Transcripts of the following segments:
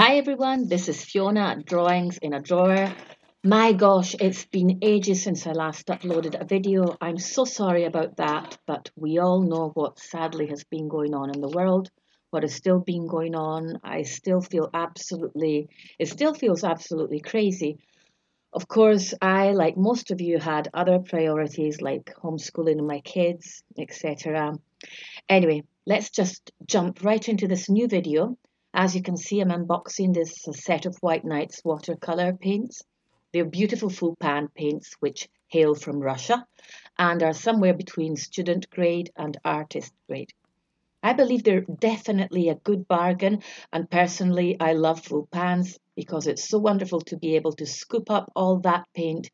Hi everyone, this is Fiona at Drawings in a Drawer. My gosh, it's been ages since I last uploaded a video. I'm so sorry about that, but we all know what sadly has been going on in the world, what has still been going on. I still feel absolutely, it still feels absolutely crazy. Of course, I, like most of you, had other priorities like homeschooling my kids, etc. Anyway, let's just jump right into this new video as you can see, I'm unboxing this set of White Nights watercolour paints. They're beautiful full pan paints which hail from Russia and are somewhere between student grade and artist grade. I believe they're definitely a good bargain and personally I love full pans because it's so wonderful to be able to scoop up all that paint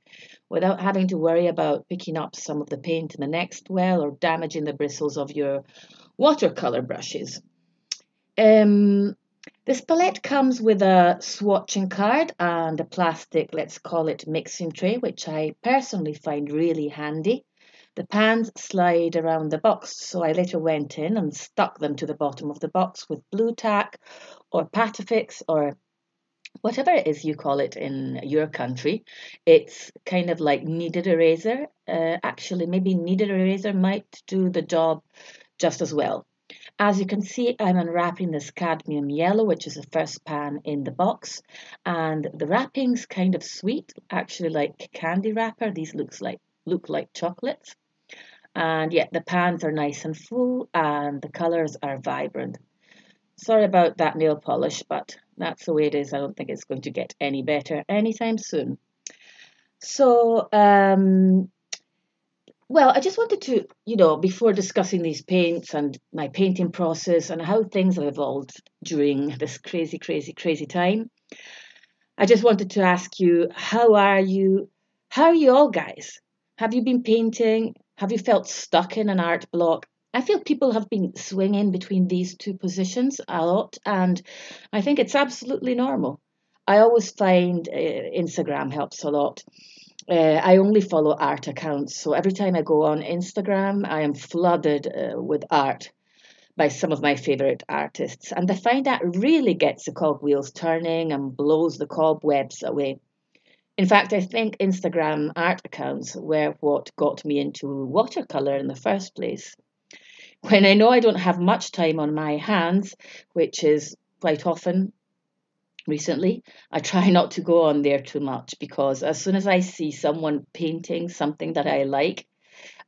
without having to worry about picking up some of the paint in the next well or damaging the bristles of your watercolour brushes. Um, this palette comes with a swatching card and a plastic, let's call it mixing tray, which I personally find really handy. The pans slide around the box, so I later went in and stuck them to the bottom of the box with Blu Tack or Patafix or whatever it is you call it in your country. It's kind of like kneaded eraser. Uh, actually, maybe kneaded eraser might do the job just as well. As you can see, I'm unwrapping this cadmium yellow, which is the first pan in the box. And the wrapping's kind of sweet, actually like candy wrapper. These looks like look like chocolates. And yet the pans are nice and full and the colours are vibrant. Sorry about that nail polish, but that's the way it is. I don't think it's going to get any better anytime soon. So um, well, I just wanted to, you know, before discussing these paints and my painting process and how things have evolved during this crazy, crazy, crazy time, I just wanted to ask you, how are you? How are you all guys? Have you been painting? Have you felt stuck in an art block? I feel people have been swinging between these two positions a lot, and I think it's absolutely normal. I always find uh, Instagram helps a lot uh, I only follow art accounts. So every time I go on Instagram, I am flooded uh, with art by some of my favorite artists. And I find that really gets the cogwheels turning and blows the cobwebs away. In fact, I think Instagram art accounts were what got me into watercolor in the first place. When I know I don't have much time on my hands, which is quite often recently. I try not to go on there too much because as soon as I see someone painting something that I like,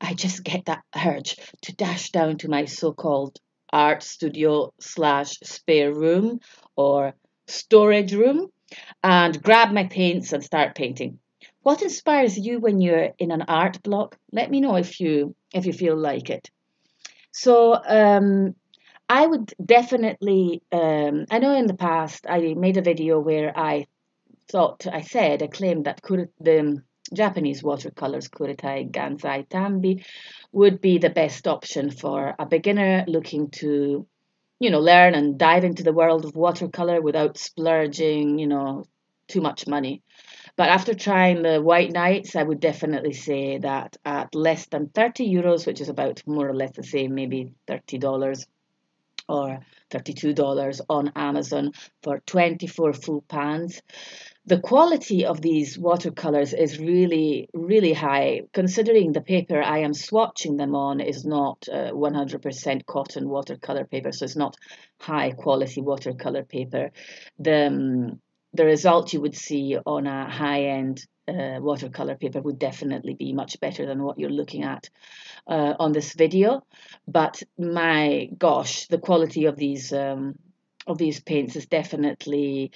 I just get that urge to dash down to my so called art studio slash spare room or storage room and grab my paints and start painting. What inspires you when you're in an art block? Let me know if you if you feel like it. So um, I would definitely. Um, I know in the past I made a video where I thought I said I claimed that the Japanese watercolors Kuretake Gansai Tambi would be the best option for a beginner looking to, you know, learn and dive into the world of watercolor without splurging, you know, too much money. But after trying the White Nights, I would definitely say that at less than 30 euros, which is about more or less the same, maybe $30, or $32 on Amazon for 24 full pans. The quality of these watercolors is really, really high, considering the paper I am swatching them on is not uh, 100% cotton watercolor paper, so it's not high quality watercolor paper. The, um, the result you would see on a high end uh, watercolor paper would definitely be much better than what you're looking at uh, on this video. But my gosh, the quality of these um, of these paints is definitely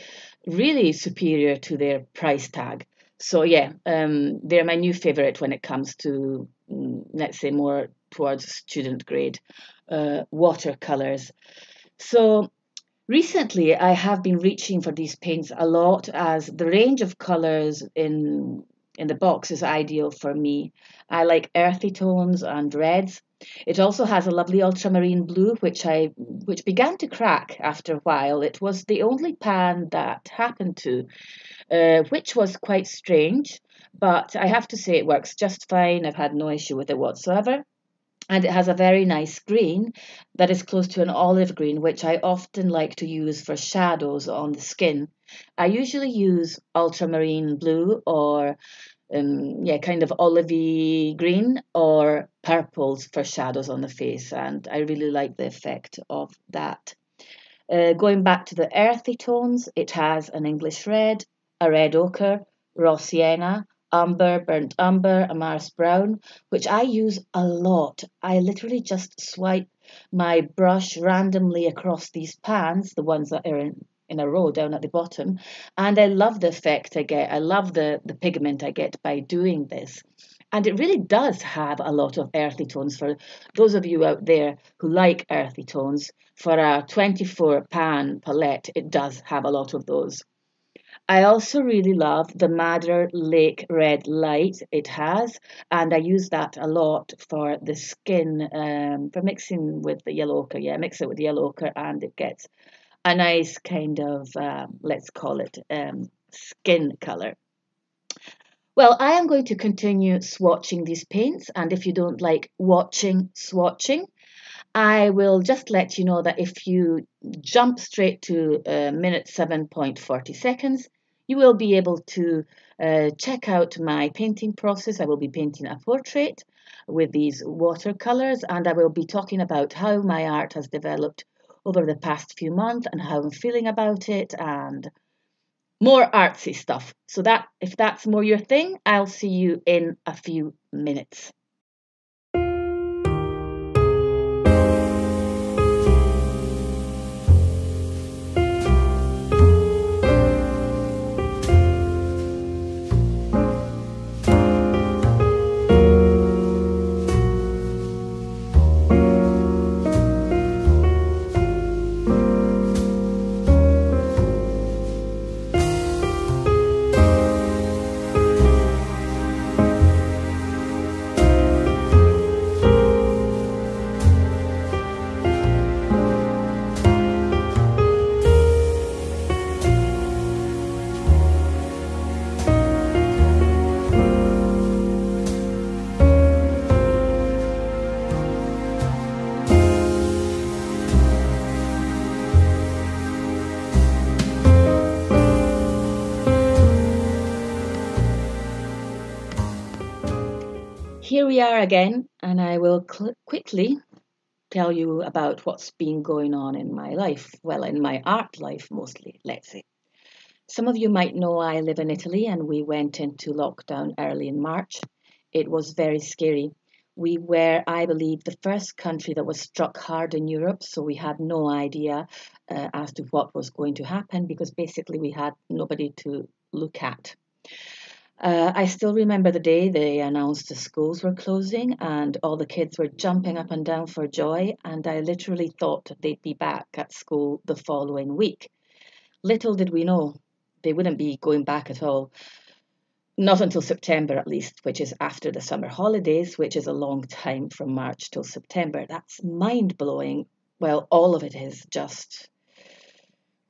really superior to their price tag. So yeah, um, they're my new favorite when it comes to mm, let's say more towards student grade uh, watercolors. So Recently, I have been reaching for these paints a lot as the range of colors in in the box is ideal for me. I like earthy tones and reds. It also has a lovely ultramarine blue, which I which began to crack after a while. It was the only pan that happened to, uh, which was quite strange. But I have to say it works just fine. I've had no issue with it whatsoever. And it has a very nice green that is close to an olive green, which I often like to use for shadows on the skin. I usually use ultramarine blue or um, yeah, kind of olivey green or purples for shadows on the face, and I really like the effect of that. Uh, going back to the earthy tones, it has an English red, a red ochre, raw sienna, umber, burnt umber, amaris brown, which I use a lot. I literally just swipe my brush randomly across these pans, the ones that are in, in a row down at the bottom, and I love the effect I get. I love the, the pigment I get by doing this. And it really does have a lot of earthy tones for those of you out there who like earthy tones. For a 24 pan palette, it does have a lot of those. I also really love the Madder Lake Red Light it has, and I use that a lot for the skin, um, for mixing with the yellow ochre. Yeah, mix it with the yellow ochre, and it gets a nice kind of, um, let's call it, um, skin color. Well, I am going to continue swatching these paints, and if you don't like watching swatching, I will just let you know that if you jump straight to uh, minute 7.40 seconds, you will be able to uh, check out my painting process. I will be painting a portrait with these watercolors and I will be talking about how my art has developed over the past few months and how I'm feeling about it and more artsy stuff. So that if that's more your thing, I'll see you in a few minutes. Here we are again, and I will quickly tell you about what's been going on in my life. Well, in my art life mostly, let's say. Some of you might know I live in Italy and we went into lockdown early in March. It was very scary. We were, I believe, the first country that was struck hard in Europe, so we had no idea uh, as to what was going to happen because basically we had nobody to look at. Uh, I still remember the day they announced the schools were closing and all the kids were jumping up and down for joy, and I literally thought they'd be back at school the following week. Little did we know they wouldn't be going back at all. Not until September, at least, which is after the summer holidays, which is a long time from March till September. That's mind blowing. Well, all of it is just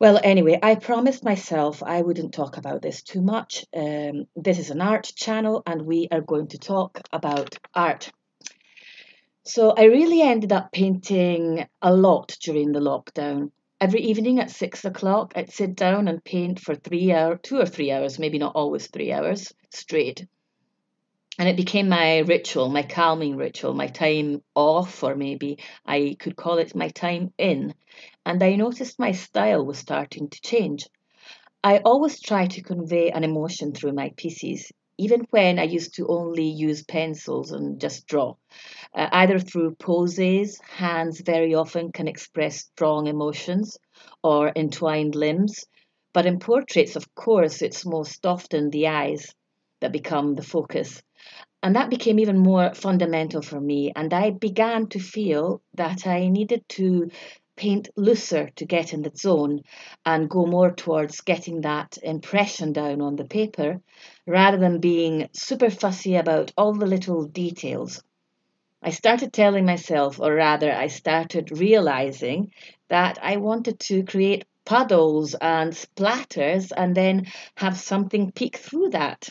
well, anyway, I promised myself I wouldn't talk about this too much. Um, this is an art channel and we are going to talk about art. So I really ended up painting a lot during the lockdown. Every evening at six o'clock, I'd sit down and paint for three hours, two or three hours, maybe not always three hours straight. And it became my ritual, my calming ritual, my time off, or maybe I could call it my time in and I noticed my style was starting to change. I always try to convey an emotion through my pieces, even when I used to only use pencils and just draw. Uh, either through poses, hands very often can express strong emotions, or entwined limbs. But in portraits, of course, it's most often the eyes that become the focus. And that became even more fundamental for me. And I began to feel that I needed to paint looser to get in the zone and go more towards getting that impression down on the paper rather than being super fussy about all the little details. I started telling myself, or rather, I started realizing that I wanted to create puddles and splatters and then have something peek through that.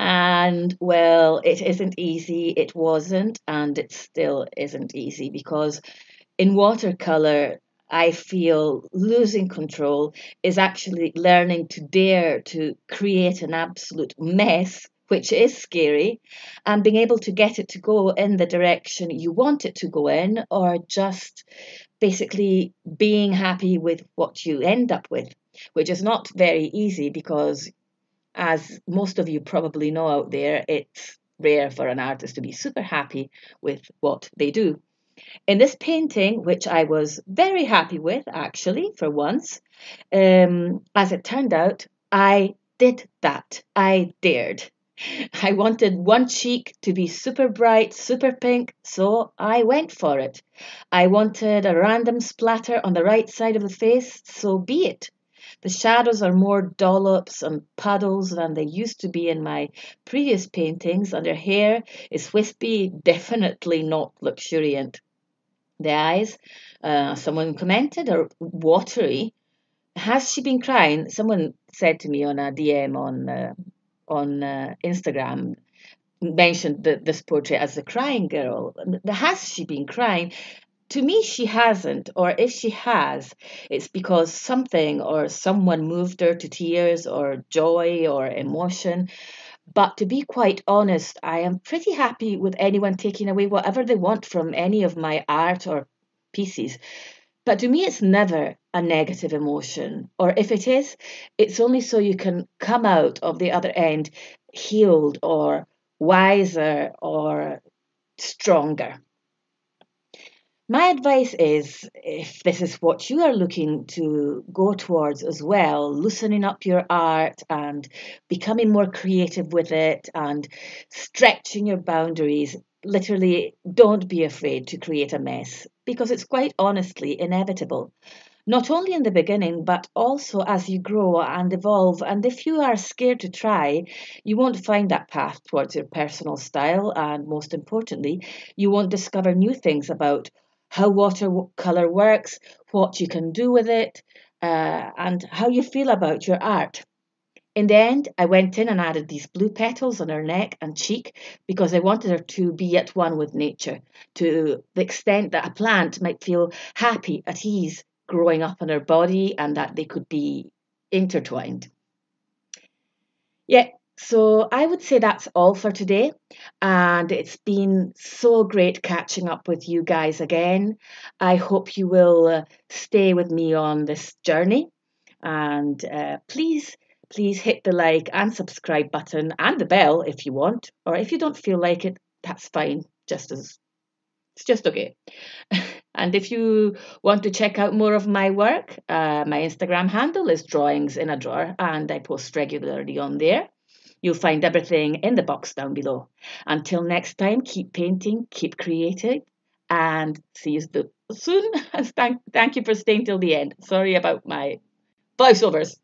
And well, it isn't easy. It wasn't, and it still isn't easy because in watercolor, I feel losing control is actually learning to dare to create an absolute mess, which is scary, and being able to get it to go in the direction you want it to go in, or just basically being happy with what you end up with, which is not very easy because, as most of you probably know out there, it's rare for an artist to be super happy with what they do. In this painting, which I was very happy with actually for once, um, as it turned out, I did that. I dared. I wanted one cheek to be super bright, super pink, so I went for it. I wanted a random splatter on the right side of the face, so be it. The shadows are more dollops and puddles than they used to be in my previous paintings, and her hair is wispy, definitely not luxuriant. The eyes, uh, someone commented, are watery. Has she been crying? Someone said to me on a DM on uh, on uh, Instagram mentioned the, this portrait as the crying girl. Has she been crying? To me, she hasn't, or if she has, it's because something or someone moved her to tears or joy or emotion. But to be quite honest, I am pretty happy with anyone taking away whatever they want from any of my art or pieces. But to me, it's never a negative emotion. Or if it is, it's only so you can come out of the other end healed or wiser or stronger. My advice is if this is what you are looking to go towards as well, loosening up your art and becoming more creative with it and stretching your boundaries, literally don't be afraid to create a mess because it's quite honestly inevitable. Not only in the beginning, but also as you grow and evolve. And if you are scared to try, you won't find that path towards your personal style. And most importantly, you won't discover new things about how watercolor works, what you can do with it, uh, and how you feel about your art. In the end, I went in and added these blue petals on her neck and cheek because I wanted her to be at one with nature, to the extent that a plant might feel happy, at ease, growing up on her body, and that they could be intertwined. Yeah, so I would say that's all for today. And it's been so great catching up with you guys again. I hope you will uh, stay with me on this journey. And uh, please, please hit the like and subscribe button and the bell if you want. Or if you don't feel like it, that's fine. Just as it's just okay. and if you want to check out more of my work, uh, my Instagram handle is drawings in a drawer, and I post regularly on there. You'll find everything in the box down below. Until next time, keep painting, keep creating, and see you soon. thank, thank you for staying till the end. Sorry about my voiceovers.